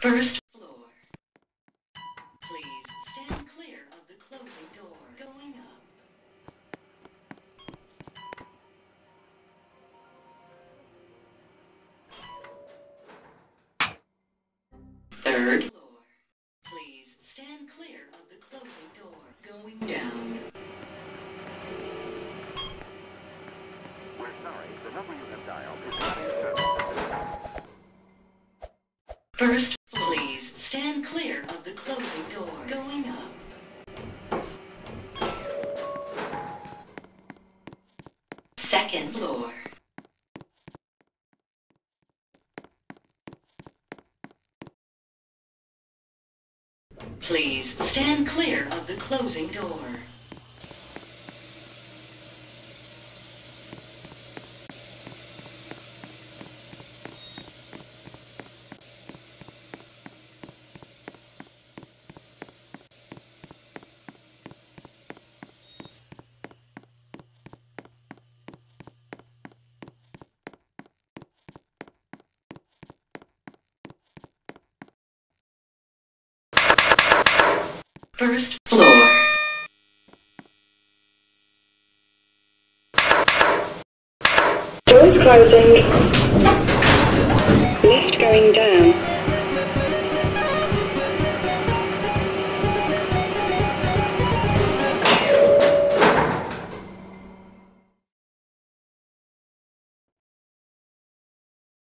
First floor. Please stand clear of the closing door. Going up. Third floor. Please stand clear of the closing door. Going down. We're sorry, the number you have dialed Second floor. Please stand clear of the closing door. First floor. Doors closing. Lift going down.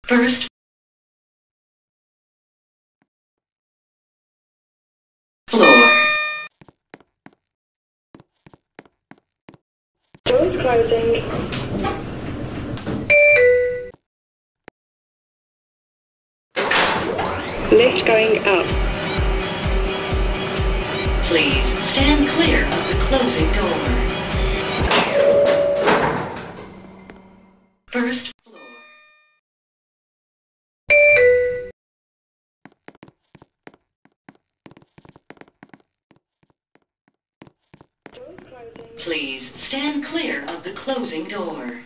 First floor. Doors closing. Lift going up. Please stand clear of the closing door. Please stand clear of the closing door.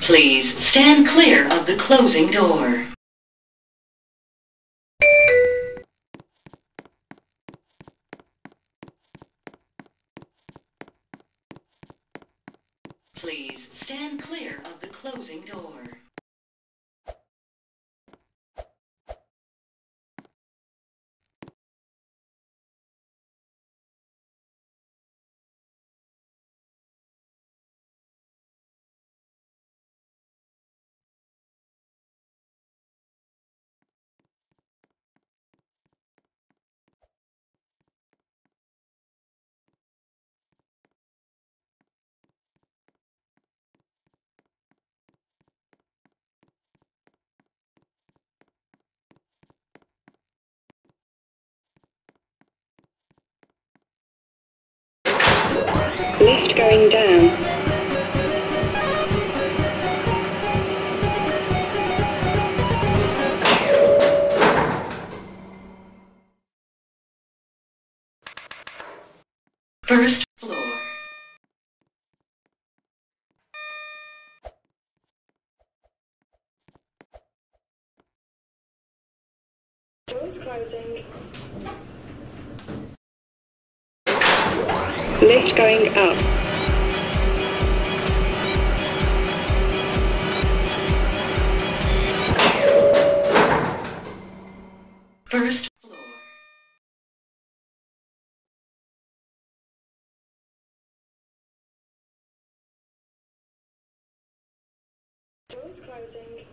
Please stand clear of the closing door. Please stand clear of the closing door. Lift going down. First floor. Doors closing. Lift going up. Doors closing.